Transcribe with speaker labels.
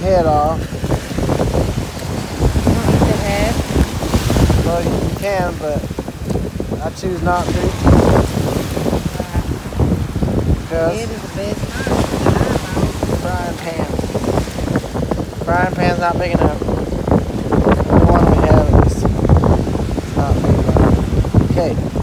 Speaker 1: head off.
Speaker 2: Not the head?
Speaker 1: Well, you can, but I choose not to. Because head
Speaker 2: is the best.
Speaker 1: Frying pan. Frying pan's not big enough. The one we have is not big enough. Okay.